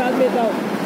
राजनेताओं